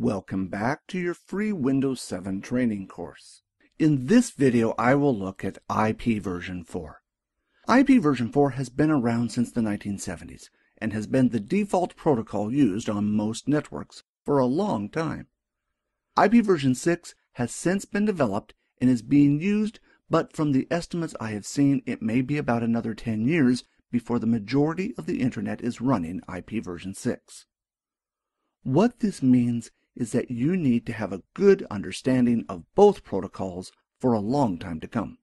Welcome back to your free Windows 7 training course. In this video, I will look at IP version 4. IP version 4 has been around since the 1970s and has been the default protocol used on most networks for a long time. IP version 6 has since been developed and is being used, but from the estimates I have seen, it may be about another 10 years before the majority of the internet is running IP version 6. What this means is that you need to have a good understanding of both protocols for a long time to come.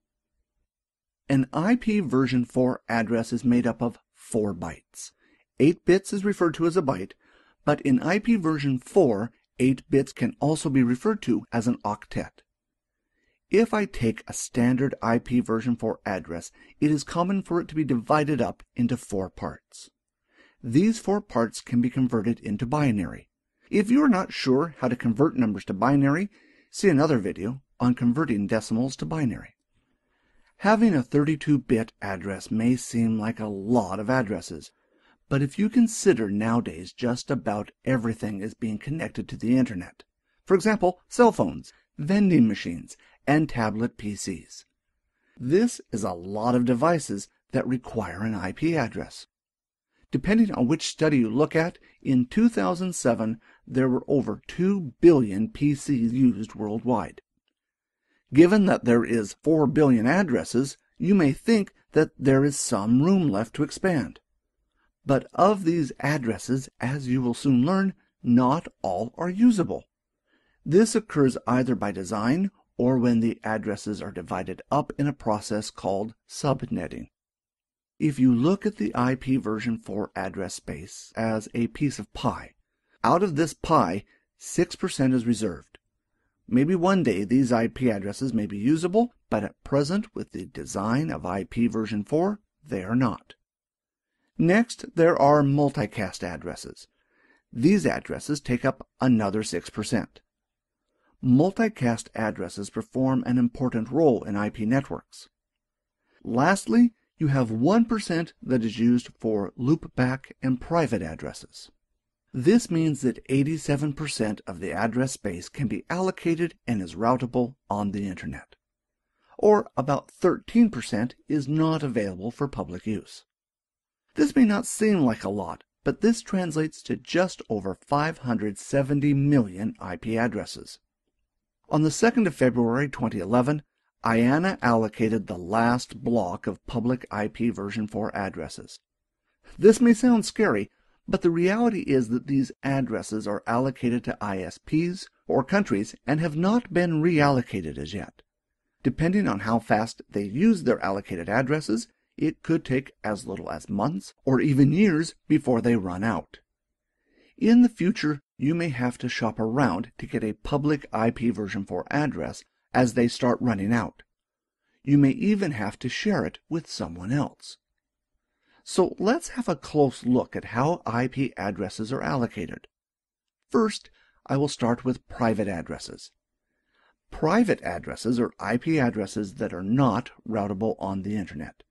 An IP version 4 address is made up of 4 bytes. 8 bits is referred to as a byte, but in IP version 4, 8 bits can also be referred to as an octet. If I take a standard IP version 4 address, it is common for it to be divided up into four parts. These four parts can be converted into binary. If you are not sure how to convert numbers to binary, see another video on converting decimals to binary. Having a 32-bit address may seem like a lot of addresses, but if you consider nowadays just about everything is being connected to the internet, for example, cell phones, vending machines, and tablet PCs. This is a lot of devices that require an IP address. Depending on which study you look at, in 2007 there were over 2 billion PCs used worldwide. Given that there is 4 billion addresses, you may think that there is some room left to expand. But of these addresses, as you will soon learn, not all are usable. This occurs either by design or when the addresses are divided up in a process called subnetting. If you look at the IP version 4 address space as a piece of pie, out of this pie, 6% is reserved. Maybe one day these IP addresses may be usable, but at present with the design of IP version 4, they are not. Next, there are multicast addresses. These addresses take up another 6%. Multicast addresses perform an important role in IP networks. Lastly, you have 1% that is used for loopback and private addresses. This means that 87% of the address space can be allocated and is routable on the Internet. Or about 13% is not available for public use. This may not seem like a lot, but this translates to just over 570 million IP addresses. On the 2nd of February 2011, IANA allocated the last block of public IP version 4 addresses. This may sound scary, but the reality is that these addresses are allocated to ISPs or countries and have not been reallocated as yet. Depending on how fast they use their allocated addresses, it could take as little as months or even years before they run out. In the future, you may have to shop around to get a public IP version 4 address as they start running out. You may even have to share it with someone else. So let's have a close look at how IP addresses are allocated. First, I will start with private addresses. Private addresses are IP addresses that are not routable on the Internet.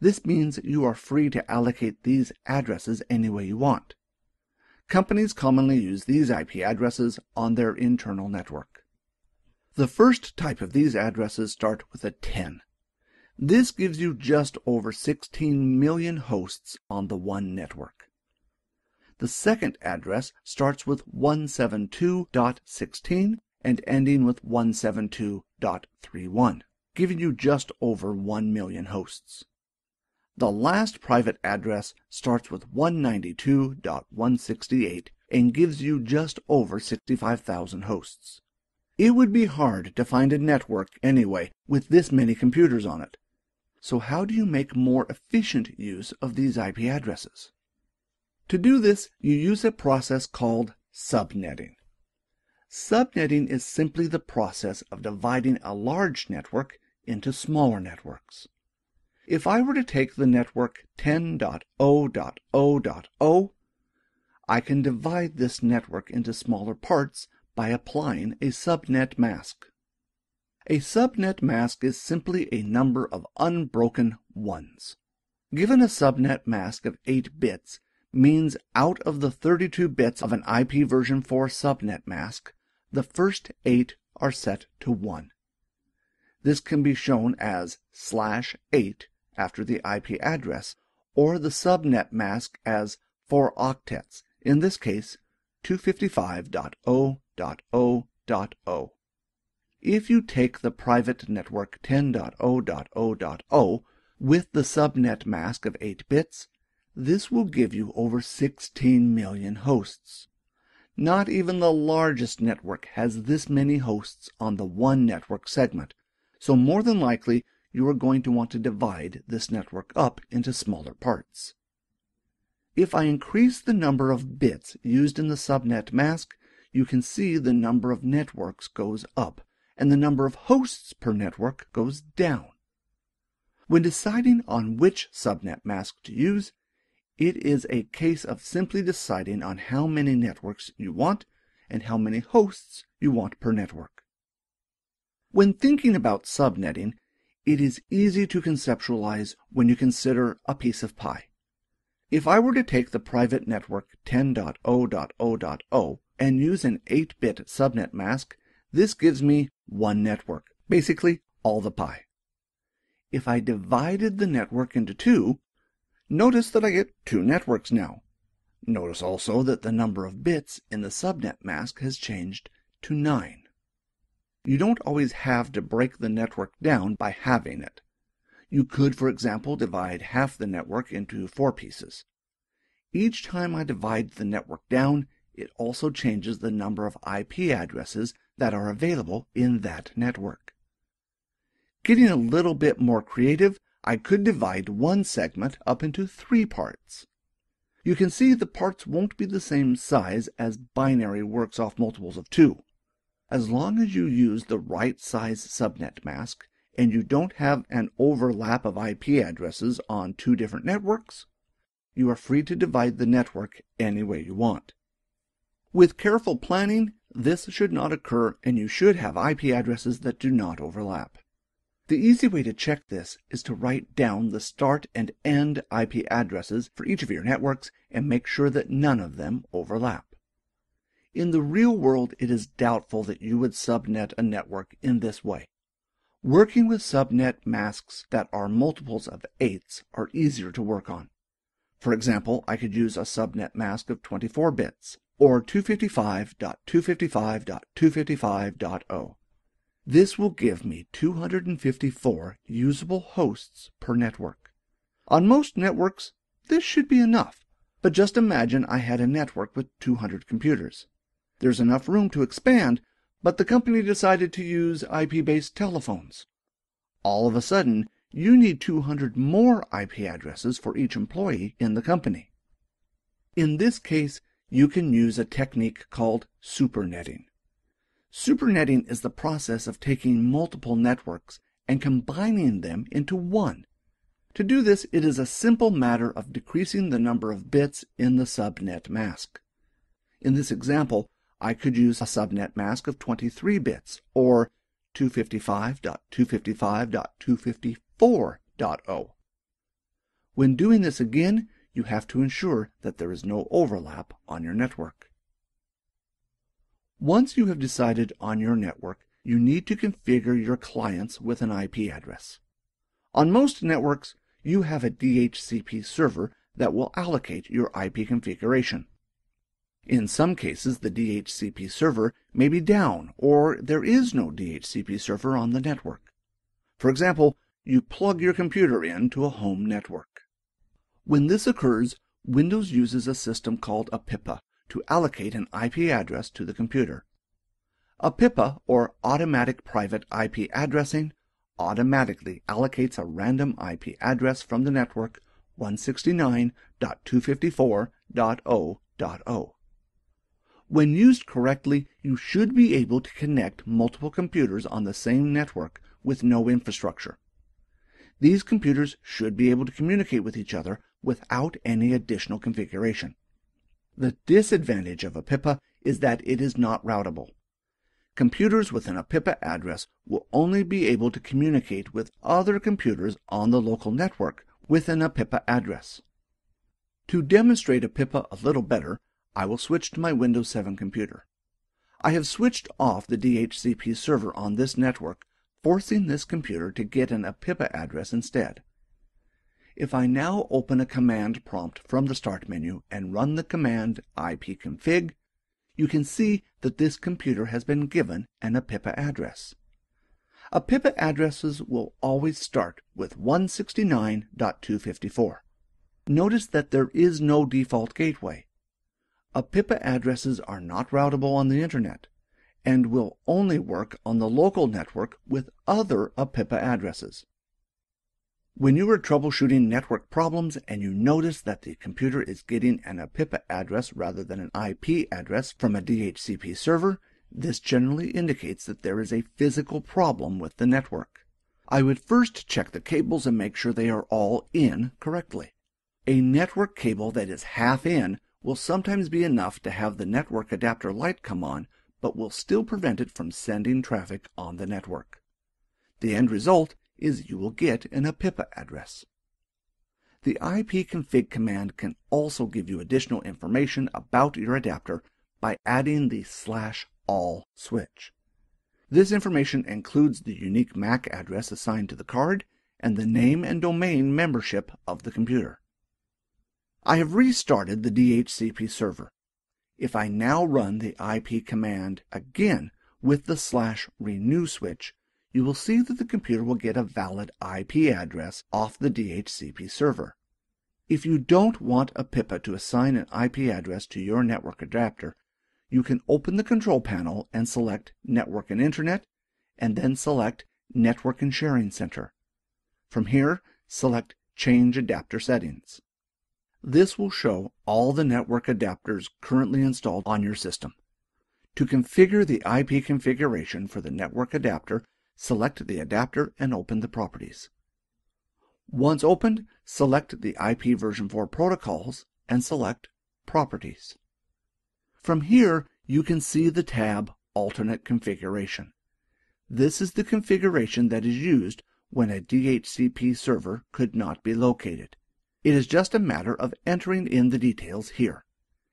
This means you are free to allocate these addresses any way you want. Companies commonly use these IP addresses on their internal network. The first type of these addresses start with a 10. This gives you just over 16 million hosts on the one network. The second address starts with 172.16 and ending with 172.31, giving you just over 1 million hosts. The last private address starts with 192.168 and gives you just over 65,000 hosts. It would be hard to find a network anyway with this many computers on it. So how do you make more efficient use of these IP addresses? To do this, you use a process called subnetting. Subnetting is simply the process of dividing a large network into smaller networks. If I were to take the network 10.0.0.0, I can divide this network into smaller parts by applying a subnet mask. A subnet mask is simply a number of unbroken ones. Given a subnet mask of 8 bits, means out of the 32 bits of an IP version 4 subnet mask, the first 8 are set to 1. This can be shown as slash 8 after the IP address, or the subnet mask as 4 octets, in this case 255.0.0.0. If you take the private network 10.0.0.0 with the subnet mask of 8 bits, this will give you over 16 million hosts. Not even the largest network has this many hosts on the one network segment, so more than likely you are going to want to divide this network up into smaller parts. If I increase the number of bits used in the subnet mask, you can see the number of networks goes up and the number of hosts per network goes down. When deciding on which subnet mask to use, it is a case of simply deciding on how many networks you want and how many hosts you want per network. When thinking about subnetting, it is easy to conceptualize when you consider a piece of pie. If I were to take the private network 10.0.0.0 and use an 8-bit subnet mask, this gives me one network, basically all the pie. If I divided the network into two, notice that I get two networks now. Notice also that the number of bits in the subnet mask has changed to 9. You don't always have to break the network down by halving it. You could, for example, divide half the network into four pieces. Each time I divide the network down, it also changes the number of IP addresses that are available in that network. Getting a little bit more creative, I could divide one segment up into three parts. You can see the parts won't be the same size as binary works off multiples of 2. As long as you use the right size subnet mask and you don't have an overlap of IP addresses on two different networks, you are free to divide the network any way you want. With careful planning, this should not occur and you should have IP addresses that do not overlap. The easy way to check this is to write down the start and end IP addresses for each of your networks and make sure that none of them overlap. In the real world, it is doubtful that you would subnet a network in this way. Working with subnet masks that are multiples of eights are easier to work on. For example, I could use a subnet mask of 24 bits, or 255.255.255.0. This will give me 254 usable hosts per network. On most networks, this should be enough, but just imagine I had a network with 200 computers. There's enough room to expand, but the company decided to use IP-based telephones. All of a sudden, you need 200 more IP addresses for each employee in the company. In this case, you can use a technique called supernetting. Supernetting is the process of taking multiple networks and combining them into one. To do this, it is a simple matter of decreasing the number of bits in the subnet mask. In this example, I could use a subnet mask of 23 bits, or 255.255.254.0. When doing this again, you have to ensure that there is no overlap on your network. Once you have decided on your network, you need to configure your clients with an IP address. On most networks, you have a DHCP server that will allocate your IP configuration. In some cases, the DHCP server may be down or there is no DHCP server on the network. For example, you plug your computer into a home network. When this occurs, Windows uses a system called APIPA to allocate an IP address to the computer. APIPA, or Automatic Private IP Addressing, automatically allocates a random IP address from the network 169.254.0.0. When used correctly, you should be able to connect multiple computers on the same network with no infrastructure. These computers should be able to communicate with each other without any additional configuration. The disadvantage of APIPA is that it is not routable. Computers within a PIPA address will only be able to communicate with other computers on the local network within a PIPA address. To demonstrate APIPA a little better, I will switch to my Windows 7 computer. I have switched off the DHCP server on this network, forcing this computer to get an APIPA address instead. If I now open a command prompt from the Start menu and run the command ipconfig, you can see that this computer has been given an APIPA address. APIPA addresses will always start with 169.254. Notice that there is no default gateway. APIPA addresses are not routable on the Internet and will only work on the local network with other APIPA addresses. When you are troubleshooting network problems and you notice that the computer is getting an APIPA address rather than an IP address from a DHCP server, this generally indicates that there is a physical problem with the network. I would first check the cables and make sure they are all in correctly. A network cable that is half in will sometimes be enough to have the network adapter light come on, but will still prevent it from sending traffic on the network. The end result is you will get an APIPA address. The ipconfig command can also give you additional information about your adapter by adding the slash all switch. This information includes the unique MAC address assigned to the card and the name and domain membership of the computer. I have restarted the DHCP server. If I now run the IP command again with the slash renew switch, you will see that the computer will get a valid IP address off the DHCP server. If you don't want APIPA to assign an IP address to your network adapter, you can open the control panel and select Network and Internet, and then select Network and Sharing Center. From here, select Change Adapter Settings. This will show all the network adapters currently installed on your system. To configure the IP configuration for the network adapter, select the adapter and open the properties. Once opened, select the IP version 4 protocols and select Properties. From here, you can see the tab Alternate Configuration. This is the configuration that is used when a DHCP server could not be located. It is just a matter of entering in the details here.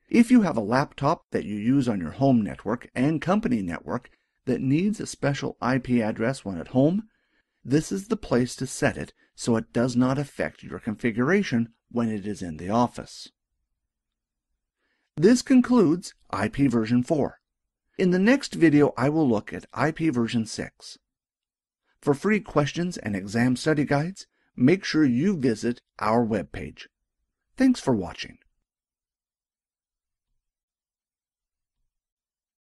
If you have a laptop that you use on your home network and company network, that needs a special IP address when at home, this is the place to set it so it does not affect your configuration when it is in the office. This concludes IP version 4. In the next video, I will look at IP version 6. For free questions and exam study guides, make sure you visit our webpage. Thanks for watching.